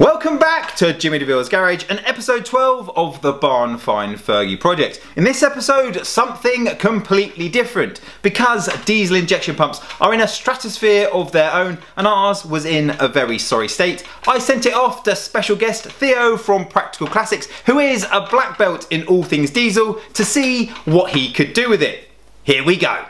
Welcome back to Jimmy DeVille's Garage and episode 12 of the Barn Find Fergie project. In this episode, something completely different because diesel injection pumps are in a stratosphere of their own and ours was in a very sorry state. I sent it off to special guest Theo from Practical Classics, who is a black belt in all things diesel, to see what he could do with it. Here we go.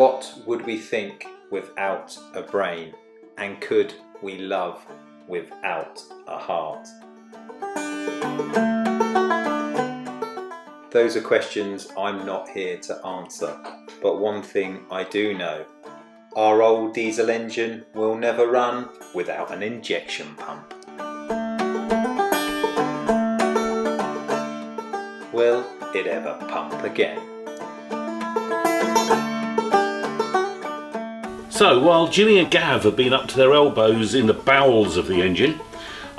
What would we think without a brain? And could we love without a heart? Those are questions I'm not here to answer, but one thing I do know our old diesel engine will never run without an injection pump. Will it ever pump again? So, while Jimmy and Gav have been up to their elbows in the bowels of the engine,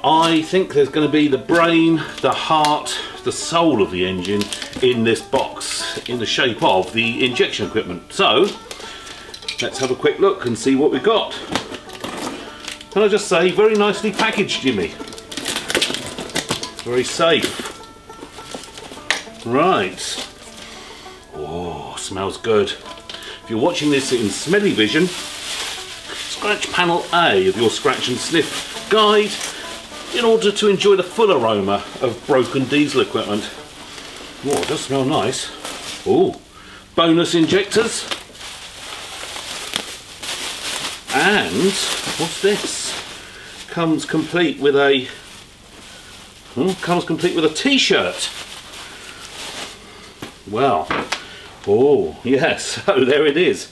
I think there's going to be the brain, the heart, the soul of the engine in this box in the shape of the injection equipment. So, let's have a quick look and see what we've got. Can I just say, very nicely packaged, Jimmy. Very safe. Right. Oh, smells good. If you're watching this in smelly vision, scratch panel A of your scratch and sniff guide in order to enjoy the full aroma of broken diesel equipment. Oh, it does smell nice. Oh, bonus injectors. And what's this? Comes complete with a oh, comes complete with a t-shirt. Well, oh yes, so there it is.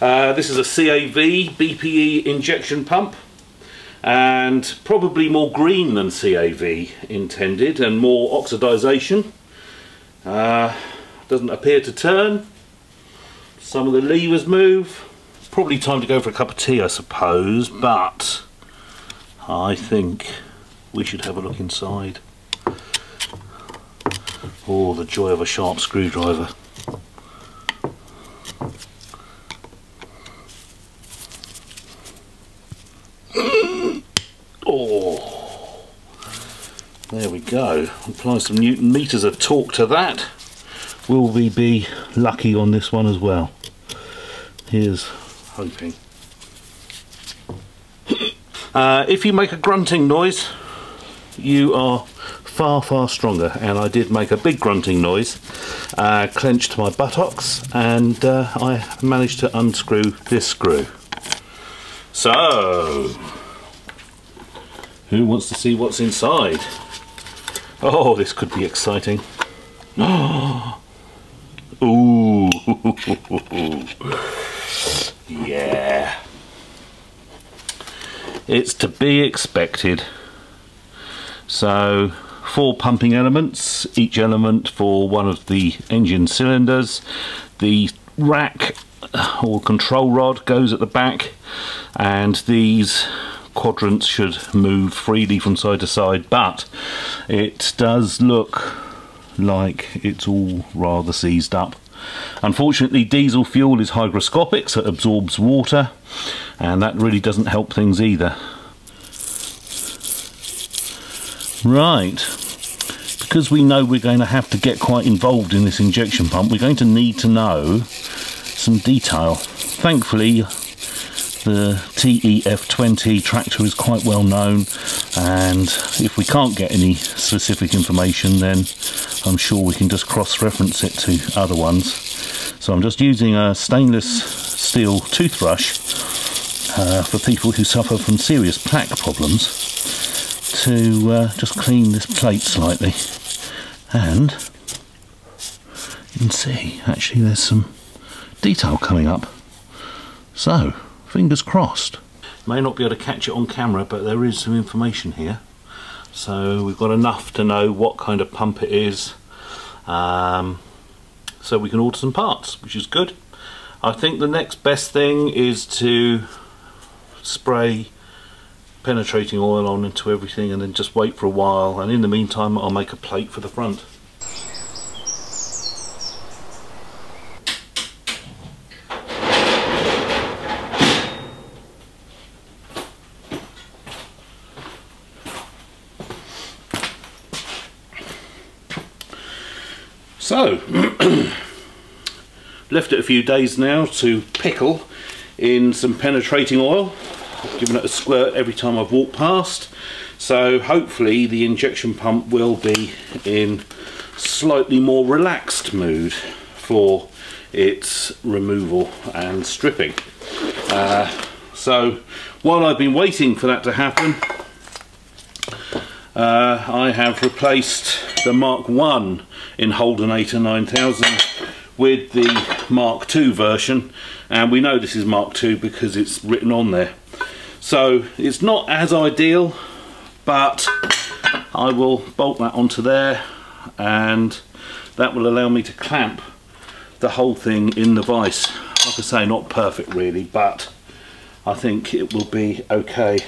Uh, this is a CAV BPE injection pump and probably more green than CAV intended and more oxidization. Uh, doesn't appear to turn. Some of the levers move. Probably time to go for a cup of tea I suppose but I think we should have a look inside. Oh the joy of a sharp screwdriver. Go. Apply some Newton meters of torque to that. Will we be lucky on this one as well? Here's hoping. Uh, if you make a grunting noise, you are far, far stronger. And I did make a big grunting noise, uh, clenched my buttocks, and uh, I managed to unscrew this screw. So, who wants to see what's inside? Oh, this could be exciting. Oh, ooh, yeah. It's to be expected. So, four pumping elements, each element for one of the engine cylinders. The rack uh, or control rod goes at the back, and these quadrants should move freely from side to side but it does look like it's all rather seized up. Unfortunately diesel fuel is hygroscopic so it absorbs water and that really doesn't help things either. Right. Because we know we're going to have to get quite involved in this injection pump we're going to need to know some detail. Thankfully the TEF20 tractor is quite well known and if we can't get any specific information then I'm sure we can just cross-reference it to other ones. So I'm just using a stainless steel toothbrush uh, for people who suffer from serious plaque problems to uh, just clean this plate slightly and you can see actually there's some detail coming up. So fingers crossed. May not be able to catch it on camera, but there is some information here. So we've got enough to know what kind of pump it is. Um, so we can order some parts, which is good. I think the next best thing is to spray penetrating oil on into everything and then just wait for a while and in the meantime I'll make a plate for the front. So, left it a few days now to pickle in some penetrating oil. I've given it a squirt every time I've walked past. So hopefully the injection pump will be in slightly more relaxed mood for its removal and stripping. Uh, so while I've been waiting for that to happen, uh, I have replaced the Mark 1 in Holdenator 9000 with the Mark II version and we know this is Mark II because it's written on there. So it's not as ideal but I will bolt that onto there and that will allow me to clamp the whole thing in the vise. Like I say, not perfect really, but I think it will be okay.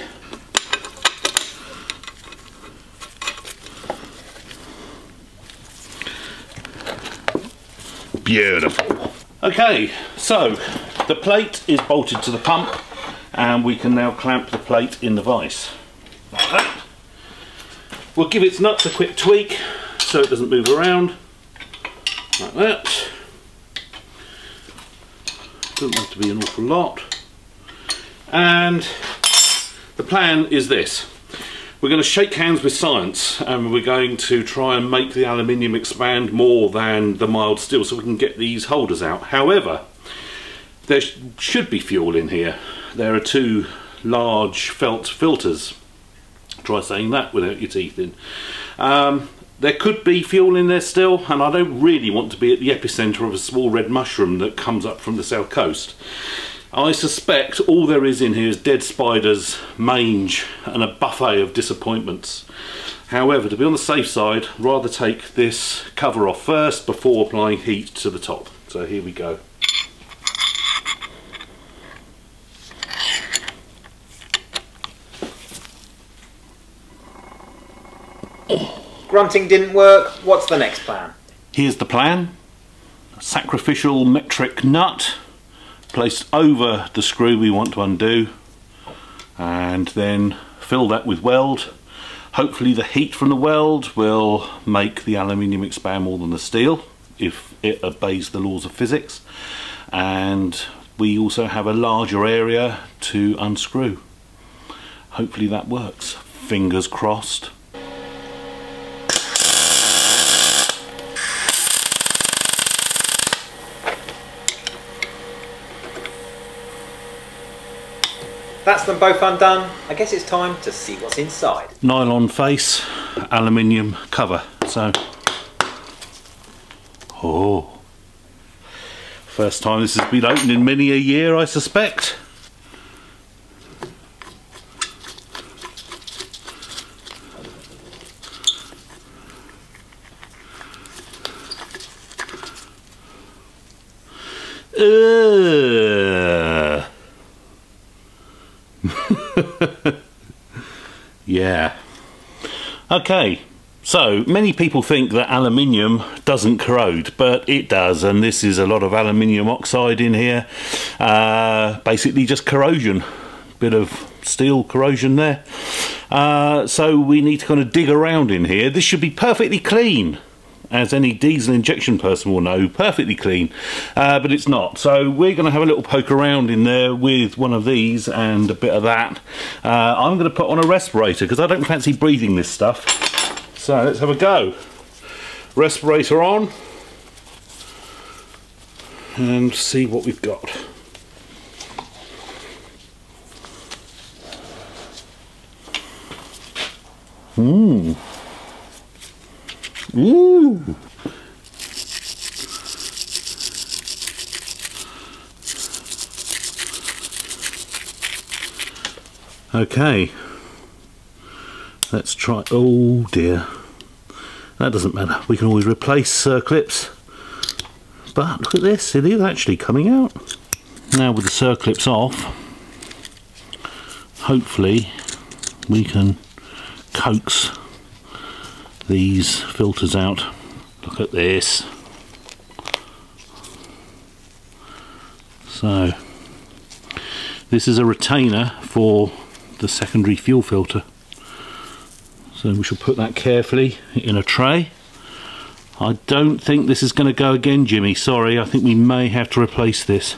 Beautiful. Okay, so the plate is bolted to the pump and we can now clamp the plate in the vise. Like that. We'll give its nuts a quick tweak so it doesn't move around. Like that. Doesn't have to be an awful lot. And the plan is this. We're going to shake hands with science and we're going to try and make the aluminium expand more than the mild steel so we can get these holders out. However, there sh should be fuel in here. There are two large felt filters. Try saying that without your teeth in. Um, there could be fuel in there still and I don't really want to be at the epicenter of a small red mushroom that comes up from the south coast. I suspect all there is in here is dead spiders, mange and a buffet of disappointments. However, to be on the safe side, rather take this cover off first before applying heat to the top. So here we go. Grunting didn't work, what's the next plan? Here's the plan. A sacrificial metric nut placed over the screw we want to undo and then fill that with weld. Hopefully the heat from the weld will make the aluminium expand more than the steel if it obeys the laws of physics and we also have a larger area to unscrew. Hopefully that works. Fingers crossed. That's them both undone. I guess it's time to see what's inside. Nylon face, aluminium cover. So, oh, first time this has been opened in many a year, I suspect. Uh. yeah. Okay, so many people think that aluminium doesn't corrode, but it does, and this is a lot of aluminium oxide in here. Uh, basically, just corrosion, bit of steel corrosion there. Uh, so we need to kind of dig around in here. This should be perfectly clean as any diesel injection person will know, perfectly clean, uh, but it's not. So we're going to have a little poke around in there with one of these and a bit of that. Uh, I'm going to put on a respirator because I don't fancy breathing this stuff. So let's have a go. Respirator on and see what we've got. Mmm. Okay. Let's try. Oh dear. That doesn't matter. We can always replace uh, circlips. But look at this. It is actually coming out. Now with the circlips off, hopefully we can coax these filters out. Look at this. So this is a retainer for the secondary fuel filter. So we shall put that carefully in a tray. I don't think this is going to go again, Jimmy. Sorry, I think we may have to replace this.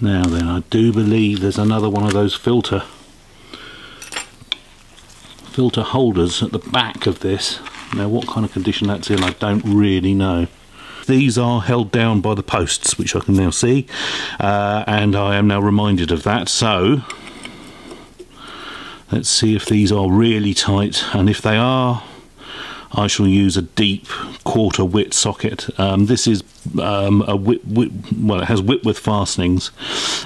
Now then, I do believe there's another one of those filter filter holders at the back of this. Now what kind of condition that's in I don't really know. These are held down by the posts which I can now see uh, and I am now reminded of that so let's see if these are really tight and if they are I shall use a deep quarter Whit socket. Um, this is um, a Whit, Whit, well, it has Whitworth fastenings,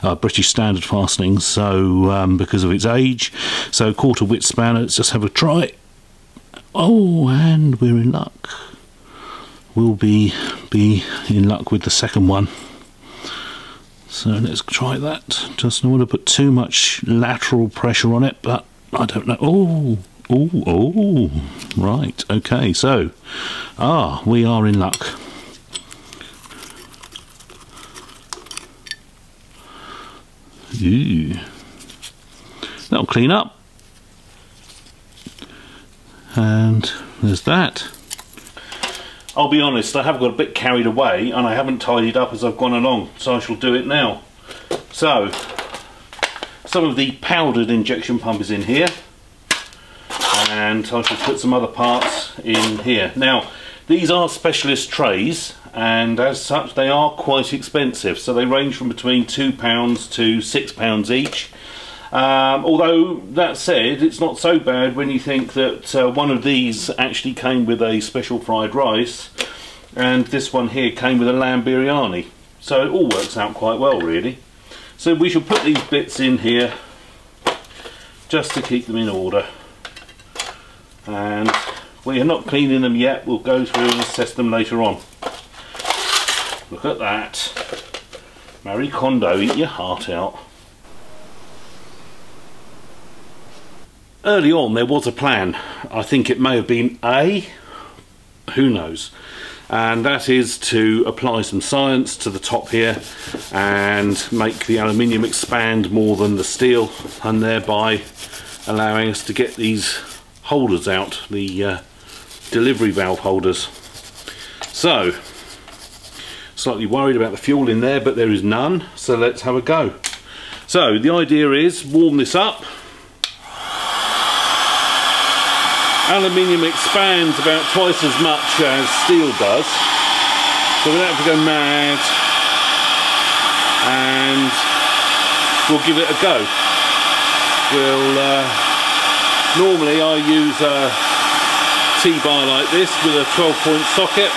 uh, British standard fastenings. So um, because of its age, so quarter Whit spanner. Let's just have a try. Oh, and we're in luck. We'll be be in luck with the second one. So let's try that. Just don't want to put too much lateral pressure on it, but I don't know. Oh. Oh, oh, right, okay, so, ah, we are in luck. Ooh. That'll clean up. And there's that. I'll be honest, I have got a bit carried away and I haven't tidied up as I've gone along, so I shall do it now. So, some of the powdered injection pump is in here and I shall put some other parts in here. Now these are specialist trays and as such they are quite expensive so they range from between £2 to £6 each. Um, although that said it's not so bad when you think that uh, one of these actually came with a special fried rice and this one here came with a lamb biryani. So it all works out quite well really. So we shall put these bits in here just to keep them in order. And we are not cleaning them yet. We'll go through and assess them later on. Look at that. Marie Kondo eat your heart out early on there was a plan I think it may have been A who knows and that is to apply some science to the top here and make the aluminium expand more than the steel and thereby allowing us to get these holders out, the uh, delivery valve holders. So, slightly worried about the fuel in there, but there is none, so let's have a go. So, the idea is warm this up. Aluminium expands about twice as much as steel does, so we don't have to go mad, and we'll give it a go. We'll uh, Normally I use a T-bar like this with a 12 point socket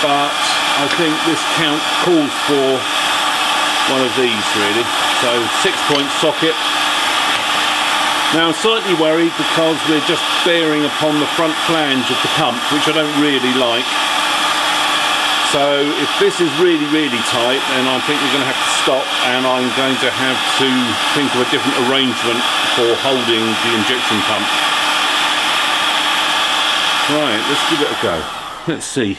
but I think this count calls for one of these really. So 6 point socket. Now I'm slightly worried because we're just bearing upon the front flange of the pump which I don't really like. So if this is really, really tight, then I think we're going to have to stop and I'm going to have to think of a different arrangement for holding the injection pump. Right, let's give it a go. Let's see.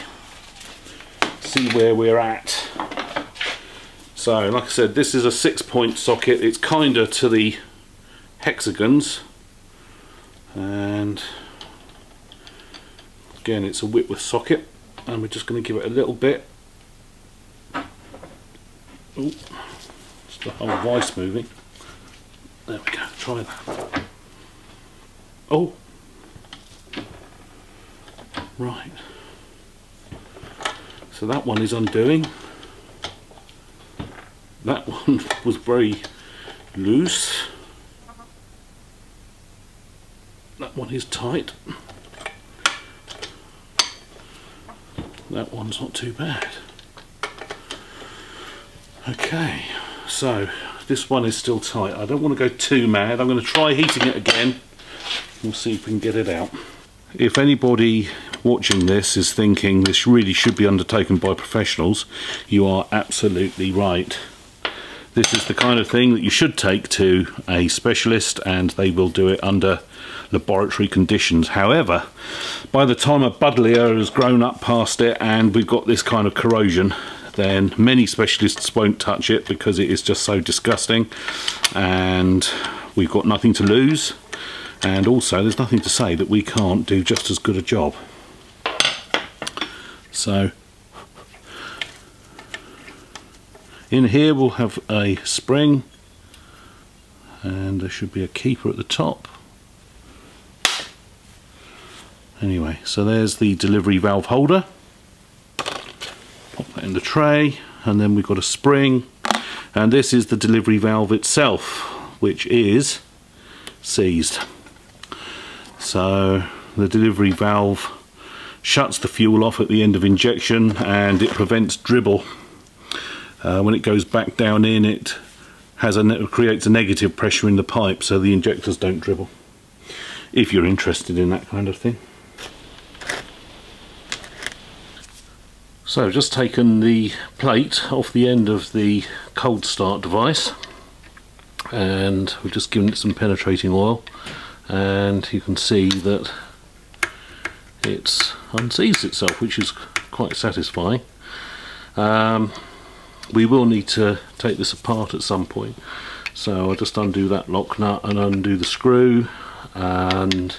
See where we're at. So, like I said, this is a six point socket. It's kinder to the hexagons. And again, it's a Whitworth socket and we're just going to give it a little bit. Oh it's the whole vice moving. There we go try that. Oh. Right. So that one is undoing. That one was very loose that one is tight that one's not too bad. Okay, so this one is still tight. I don't want to go too mad. I'm going to try heating it again. We'll see if we can get it out. If anybody watching this is thinking this really should be undertaken by professionals, you are absolutely right. this is the kind of thing that you should take to a specialist and they will do it under laboratory conditions. However, by the time a buddleia has grown up past it and we've got this kind of corrosion, then many specialists won't touch it because it is just so disgusting and we've got nothing to lose and also there's nothing to say that we can't do just as good a job. So in here we'll have a spring and there should be a keeper at the top anyway so there's the delivery valve holder. Pop that in the tray and then we've got a spring. And this is the delivery valve itself which is seized. So the delivery valve shuts the fuel off at the end of injection and it prevents dribble. Uh, when it goes back down in it has a creates a negative pressure in the pipe so the injectors don't dribble if you're interested in that kind of thing So I've just taken the plate off the end of the cold start device and we've just given it some penetrating oil and you can see that it's unseized itself which is quite satisfying. Um, we will need to take this apart at some point so I'll just undo that lock nut and undo the screw and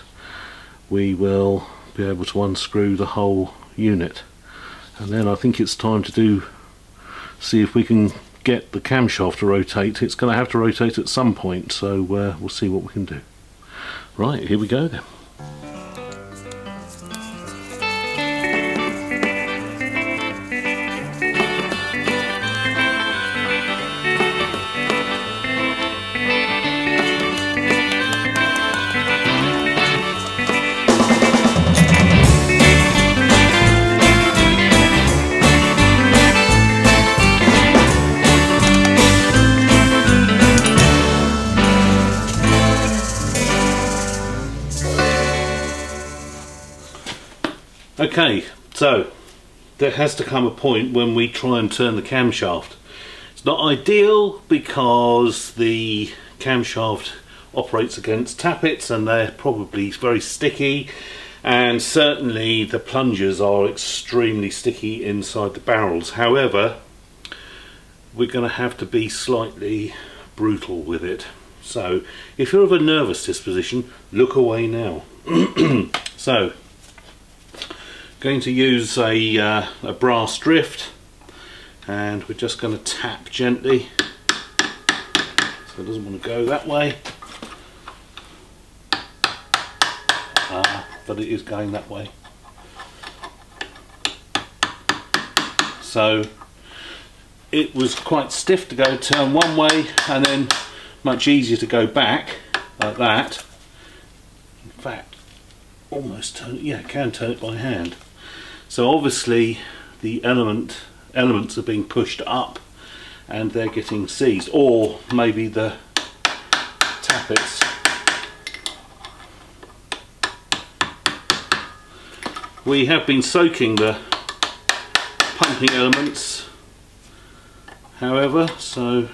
we will be able to unscrew the whole unit and then I think it's time to do see if we can get the camshaft to rotate. It's going to have to rotate at some point so uh, we'll see what we can do. Right here we go then Okay, so there has to come a point when we try and turn the camshaft. It's not ideal because the camshaft operates against tappets and they're probably very sticky and certainly the plungers are extremely sticky inside the barrels. However, we're going to have to be slightly brutal with it. So if you're of a nervous disposition, look away now. so going to use a, uh, a brass drift and we're just going to tap gently. So it doesn't want to go that way. Uh, but it is going that way. So it was quite stiff to go turn one way and then much easier to go back like that. In fact almost turn yeah can turn it by hand so obviously the element elements are being pushed up and they're getting seized or maybe the tappets. We have been soaking the pumping elements however so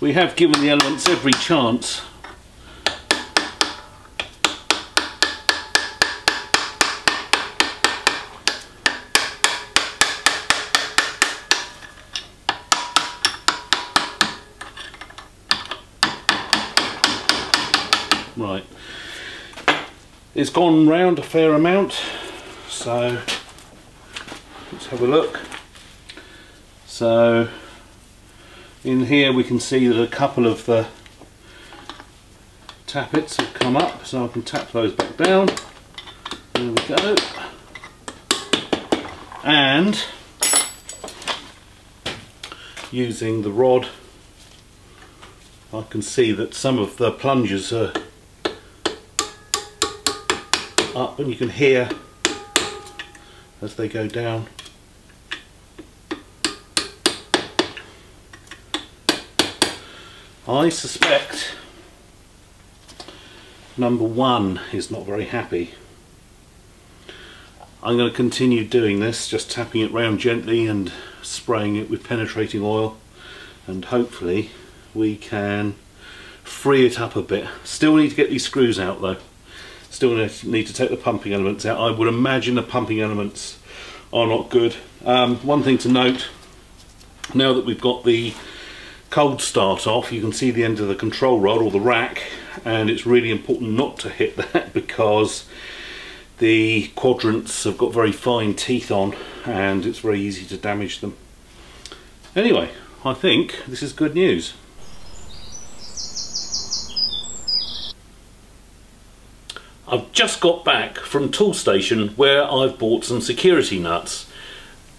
we have given the elements every chance Right, it's gone round a fair amount, so let's have a look. So in here we can see that a couple of uh, the tappets have come up so I can tap those back down. There we go. And using the rod I can see that some of the plungers are up and you can hear as they go down I suspect number one is not very happy I'm going to continue doing this, just tapping it round gently and spraying it with penetrating oil and hopefully we can free it up a bit. Still need to get these screws out though. Still need to take the pumping elements out. I would imagine the pumping elements are not good. Um, one thing to note, now that we've got the cold start off, you can see the end of the control rod or the rack and it's really important not to hit that because the quadrants have got very fine teeth on and it's very easy to damage them. Anyway, I think this is good news. I've just got back from Toolstation where I've bought some security nuts.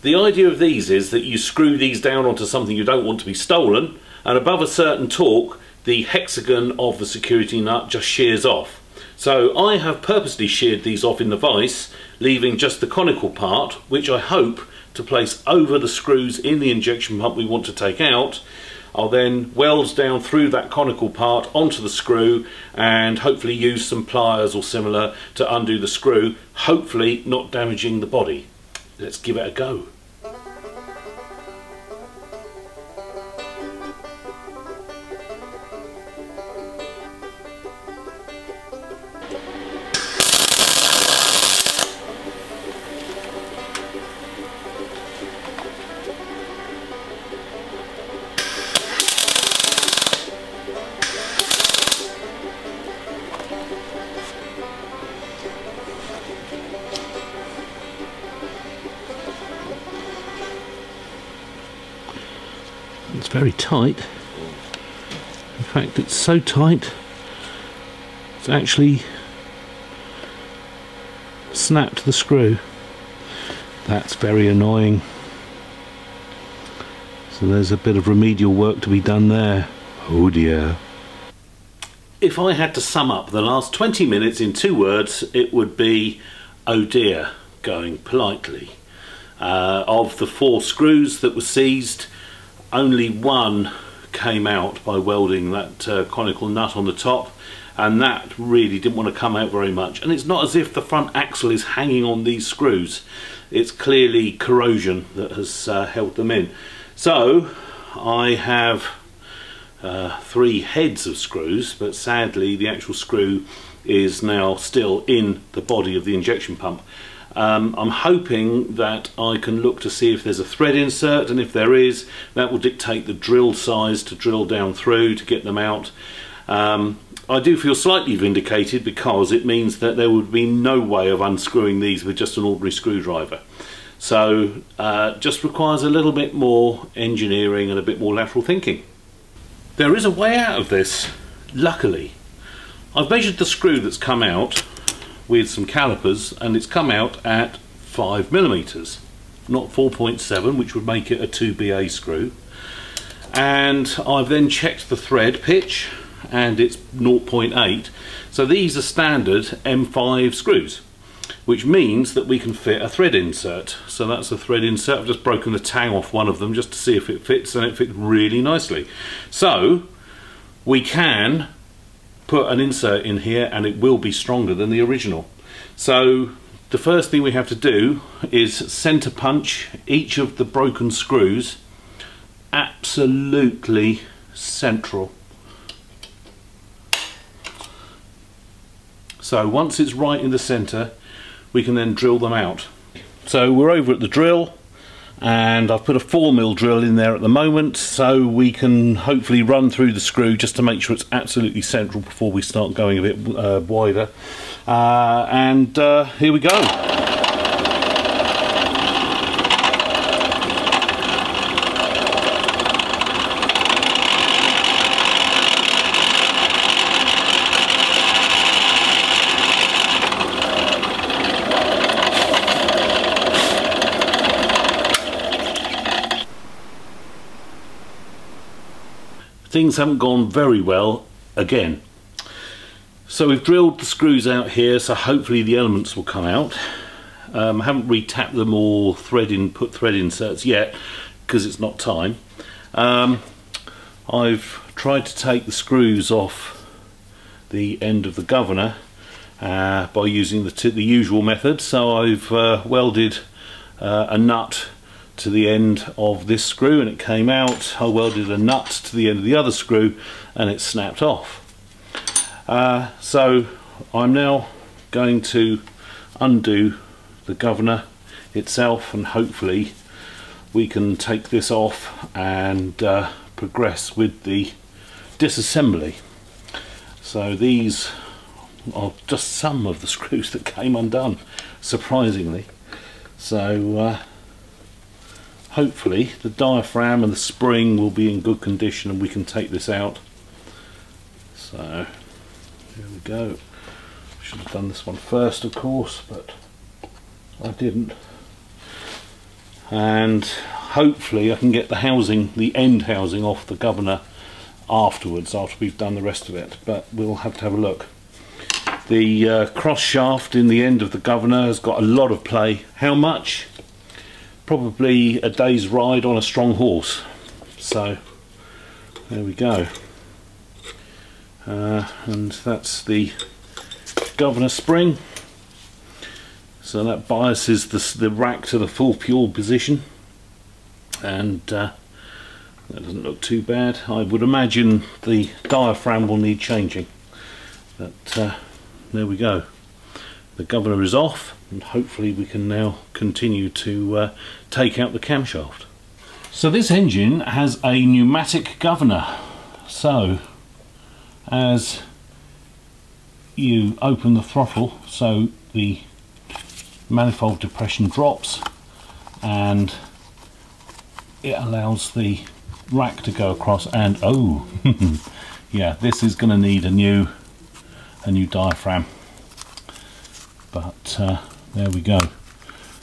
The idea of these is that you screw these down onto something you don't want to be stolen and above a certain torque the hexagon of the security nut just shears off. So I have purposely sheared these off in the vise, leaving just the conical part, which I hope to place over the screws in the injection pump we want to take out. I'll then weld down through that conical part onto the screw and hopefully use some pliers or similar to undo the screw, hopefully not damaging the body. Let's give it a go. Very tight. In fact, it's so tight, it's actually snapped the screw. That's very annoying. So there's a bit of remedial work to be done there. Oh dear. If I had to sum up the last 20 minutes in two words, it would be oh dear, going politely. Uh, of the four screws that were seized, only one came out by welding that uh, conical nut on the top and that really didn't want to come out very much. And it's not as if the front axle is hanging on these screws. It's clearly corrosion that has uh, held them in. So I have uh, three heads of screws but sadly the actual screw is now still in the body of the injection pump um, I'm hoping that I can look to see if there's a thread insert and if there is that will dictate the drill size to drill down through to get them out. Um, I do feel slightly vindicated because it means that there would be no way of unscrewing these with just an ordinary screwdriver. So uh, just requires a little bit more engineering and a bit more lateral thinking. There is a way out of this, luckily. I've measured the screw that's come out with some calipers and it's come out at 5 millimeters not 4.7 which would make it a 2BA screw. And I've then checked the thread pitch and it's 0.8 so these are standard M5 screws which means that we can fit a thread insert. So that's a thread insert. I've just broken the tang off one of them just to see if it fits and it fits really nicely. So we can put an insert in here and it will be stronger than the original. So the first thing we have to do is center punch each of the broken screws absolutely central. So once it's right in the center we can then drill them out. So we're over at the drill and I've put a 4 mil drill in there at the moment so we can hopefully run through the screw just to make sure it's absolutely central before we start going a bit uh, wider. Uh, and uh, here we go things haven't gone very well again. So we've drilled the screws out here, so hopefully the elements will come out. Um, I haven't retapped them or thread in, put thread inserts yet because it's not time. Um, I've tried to take the screws off the end of the governor uh, by using the, the usual method. So I've uh, welded uh, a nut to the end of this screw and it came out. I welded a nut to the end of the other screw and it snapped off. Uh, so I'm now going to undo the governor itself and hopefully we can take this off and uh, progress with the disassembly. So these are just some of the screws that came undone, surprisingly. So uh, hopefully the diaphragm and the spring will be in good condition and we can take this out. So here we go. Should have done this one first of course, but I didn't. And hopefully I can get the housing, the end housing off the governor afterwards after we've done the rest of it but we'll have to have a look the uh, cross shaft in the end of the governor has got a lot of play how much probably a day's ride on a strong horse so there we go uh, and that's the governor spring so that biases the, the rack to the full fuel position and uh, that doesn't look too bad. I would imagine the diaphragm will need changing. But uh, there we go. The governor is off and hopefully we can now continue to uh, take out the camshaft. So this engine has a pneumatic governor. So as you open the throttle so the manifold depression drops and it allows the rack to go across and oh yeah this is going to need a new a new diaphragm but uh, there we go.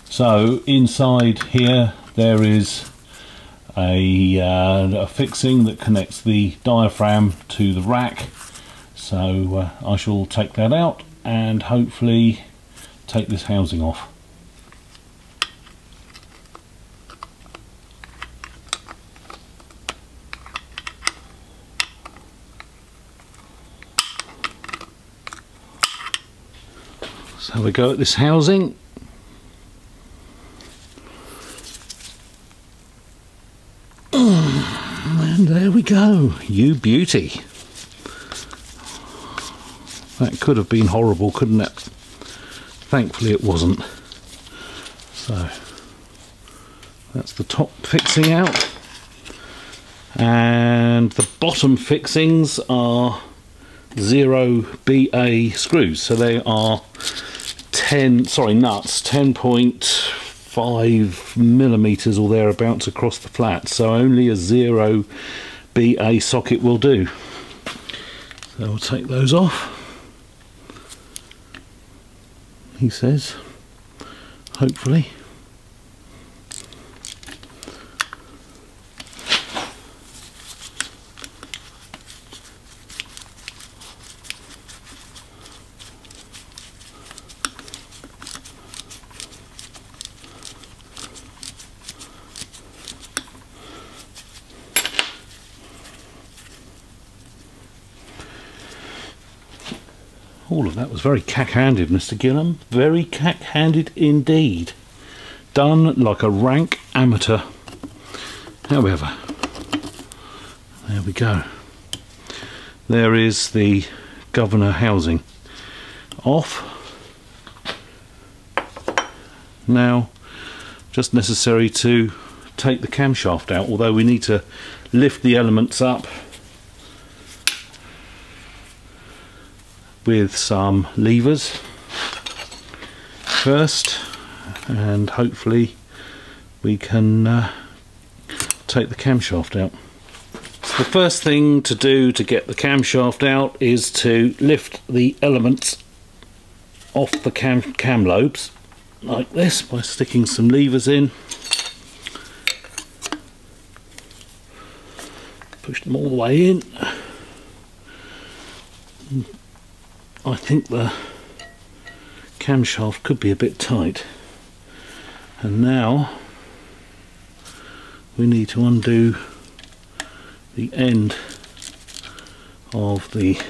So inside here there is a, uh, a, fixing that connects the diaphragm to the rack. So uh, I shall take that out and hopefully take this housing off have a go at this housing. And there we go, you beauty. That could have been horrible, couldn't it? Thankfully it wasn't. So, that's the top fixing out. And the bottom fixings are zero BA screws. So they are 10 sorry nuts 10.5 millimeters or thereabouts across the flat. So only a zero BA socket will do. So we'll take those off. He says hopefully All of that was very cack-handed, Mr. Gillam. Very cack-handed indeed. Done like a rank amateur. However, there we go. There is the governor housing off. Now, just necessary to take the camshaft out, although we need to lift the elements up with some levers first and hopefully we can uh, take the camshaft out. So the first thing to do to get the camshaft out is to lift the elements off the cam, cam lobes like this by sticking some levers in. Push them all the way in. I think the camshaft could be a bit tight and now we need to undo the end of the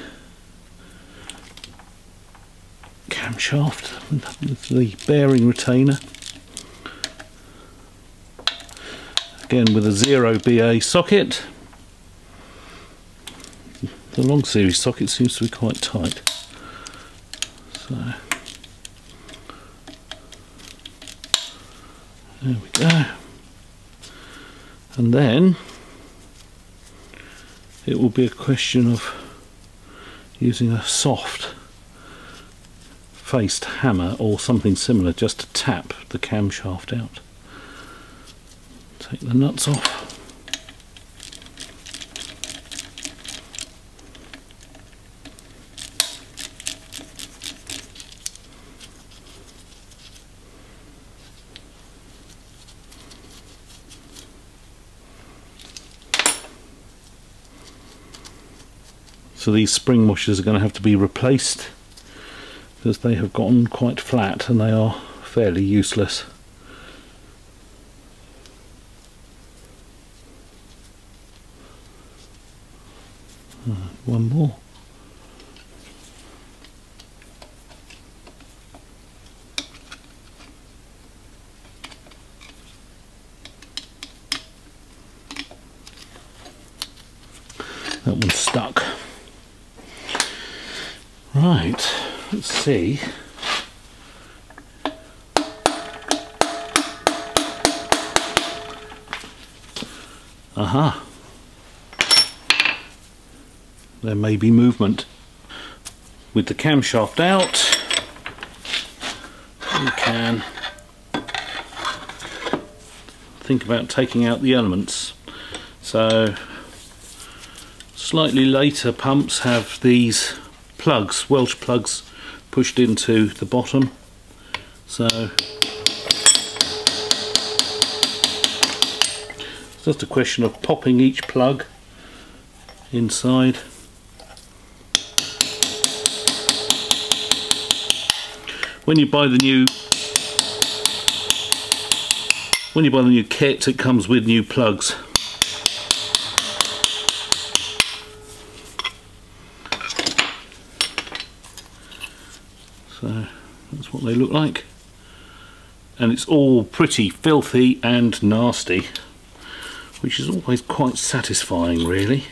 camshaft the bearing retainer. Again with a zero BA socket. The long series socket seems to be quite tight. So there we go. And then it will be a question of using a soft faced hammer or something similar just to tap the camshaft out. Take the nuts off. So these spring washers are going to have to be replaced because they have gotten quite flat and they are fairly useless. Uh, one more. That one's stuck. Right, let's see. Aha. Uh-huh. There may be movement. With the camshaft out, you can think about taking out the elements. So, slightly later pumps have these plugs, Welsh plugs, pushed into the bottom. So it's just a question of popping each plug inside. When you buy the new when you buy the new kit it comes with new plugs So that's what they look like. And it's all pretty filthy and nasty, which is always quite satisfying really.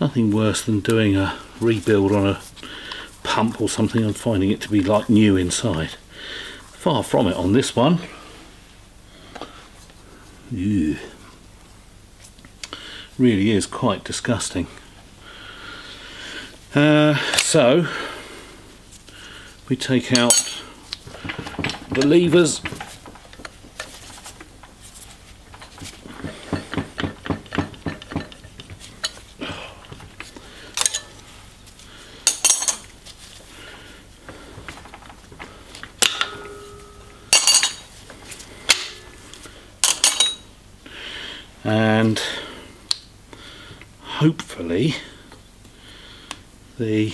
Nothing worse than doing a rebuild on a pump or something and finding it to be like new inside. Far from it on this one. Ew. Really is quite disgusting. Uh, so we take out the levers and hopefully the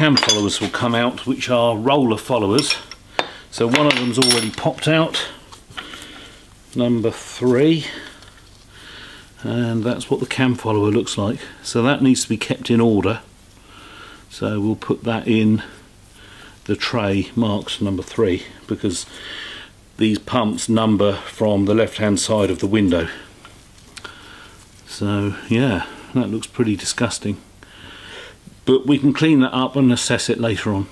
cam followers will come out which are roller followers. So one of them's already popped out. Number three. And that's what the cam follower looks like. So that needs to be kept in order. So we'll put that in the tray marked number three because these pumps number from the left hand side of the window. So yeah that looks pretty disgusting but we can clean that up and assess it later on.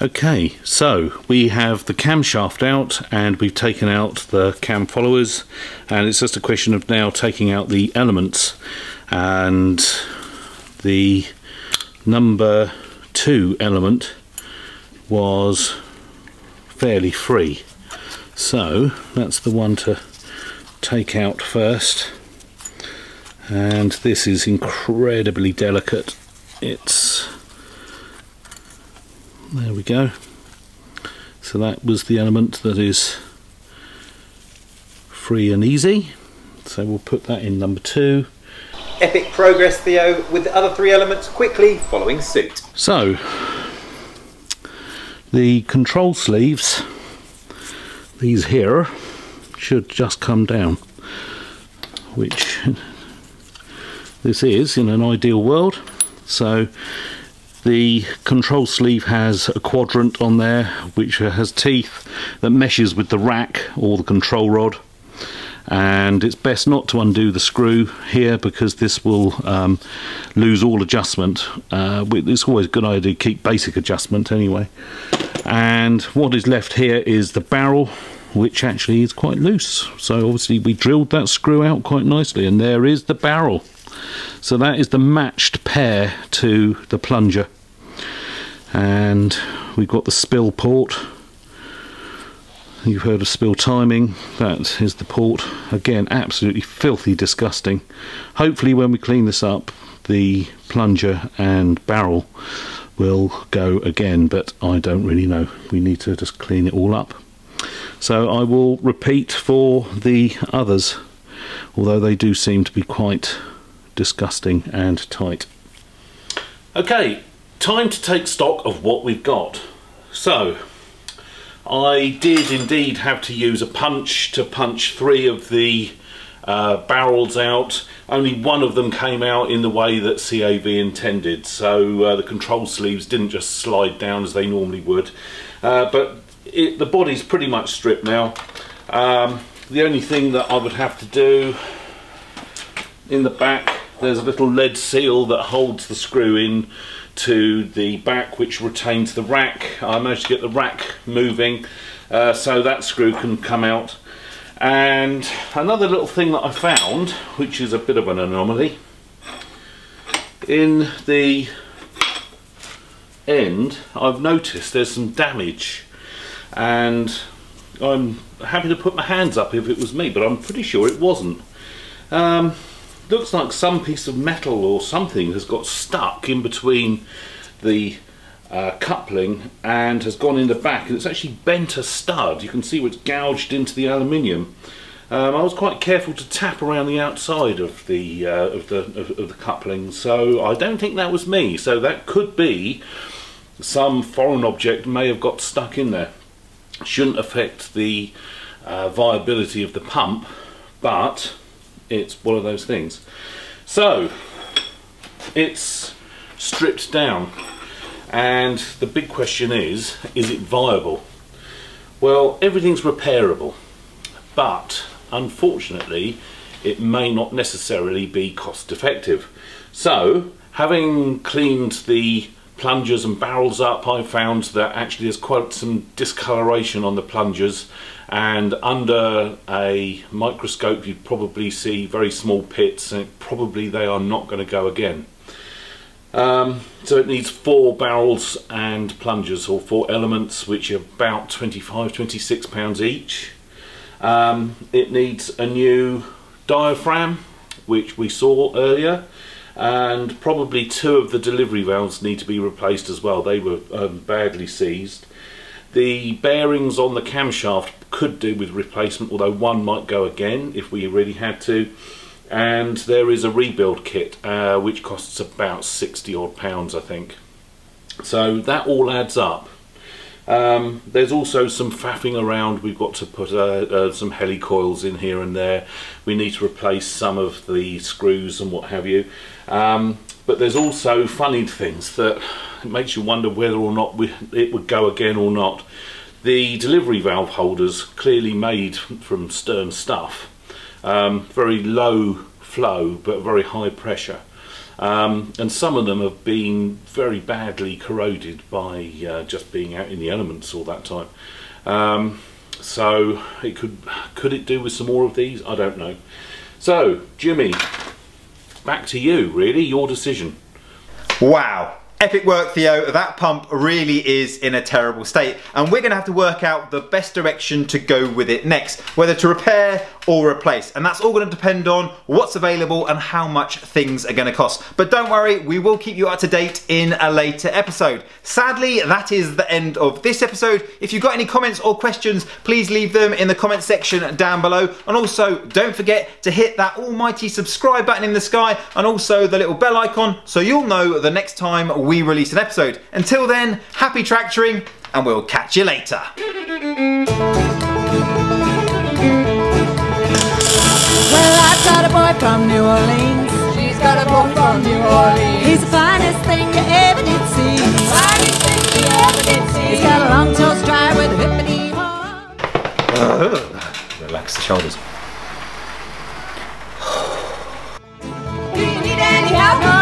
Okay, so we have the camshaft out and we've taken out the cam followers and it's just a question of now taking out the elements and the number two element was fairly free. So that's the one to take out first. And this is incredibly delicate it's there we go. So that was the element that is free and easy. So we'll put that in number two. Epic progress Theo with the other three elements quickly following suit. So the control sleeves these here should just come down which this is in an ideal world so The control sleeve has a quadrant on there which has teeth that meshes with the rack or the control rod and it's best not to undo the screw here because this will um, lose all adjustment. Uh, it's always a good idea to keep basic adjustment anyway. And what is left here is the barrel which actually is quite loose. So obviously we drilled that screw out quite nicely and there is the barrel. So that is the matched pair to the plunger. And we've got the spill port. You've heard of spill timing. That is the port. Again, absolutely filthy disgusting. Hopefully when we clean this up, the plunger and barrel will go again, but I don't really know. We need to just clean it all up. So I will repeat for the others, although they do seem to be quite disgusting and tight. Okay, time to take stock of what we've got. So, I did indeed have to use a punch to punch three of the uh, barrels out. Only one of them came out in the way that CAV intended, so uh, the control sleeves didn't just slide down as they normally would. Uh, but it, the body's pretty much stripped now. Um, the only thing that I would have to do in the back, there's a little lead seal that holds the screw in to the back which retains the rack. I managed to get the rack moving uh, so that screw can come out. And another little thing that I found, which is a bit of an anomaly, in the end I've noticed there's some damage and I'm happy to put my hands up if it was me, but I'm pretty sure it wasn't. Um, looks like some piece of metal or something has got stuck in between the uh, coupling and has gone in the back and it's actually bent a stud. You can see where it's gouged into the aluminium. Um, I was quite careful to tap around the outside of the uh, of the of, of the coupling, so I don't think that was me. So that could be some foreign object may have got stuck in there shouldn't affect the uh, viability of the pump but it's one of those things. So it's stripped down and the big question is is it viable? Well everything's repairable but unfortunately it may not necessarily be cost effective so having cleaned the plungers and barrels up I found that actually there's quite some discoloration on the plungers and under a microscope you'd probably see very small pits and probably they are not going to go again. Um, so it needs four barrels and plungers or four elements which are about 25 26 pounds each. Um, it needs a new diaphragm which we saw earlier and probably two of the delivery valves need to be replaced as well. They were um, badly seized. The bearings on the camshaft could do with replacement, although one might go again if we really had to. And there is a rebuild kit, uh, which costs about 60 odd pounds, I think. So that all adds up. Um, there's also some faffing around. We've got to put uh, uh, some helicoils in here and there. We need to replace some of the screws and what have you. Um, but there's also funny things that it makes you wonder whether or not we, it would go again or not. The delivery valve holders clearly made from Stern stuff. Um, very low flow but very high pressure. Um, and some of them have been very badly corroded by uh, just being out in the elements all that time. Um, so it could could it do with some more of these? I don't know. So Jimmy, back to you. Really, your decision. Wow. Epic work, Theo. That pump really is in a terrible state, and we're going to have to work out the best direction to go with it next, whether to repair or replace. And that's all going to depend on what's available and how much things are going to cost. But don't worry, we will keep you up to date in a later episode. Sadly, that is the end of this episode. If you've got any comments or questions, please leave them in the comment section down below. And also, don't forget to hit that almighty subscribe button in the sky and also the little bell icon so you'll know the next time we we release an episode. Until then, happy tracturing, and we'll catch you later. Well, I've got a boy from New Orleans. She's got a boy from New Orleans. He's the finest thing you ever did see. Finest thing you ever did see. He's got a long with a hippity uh, Relax the shoulders. Do you need any help?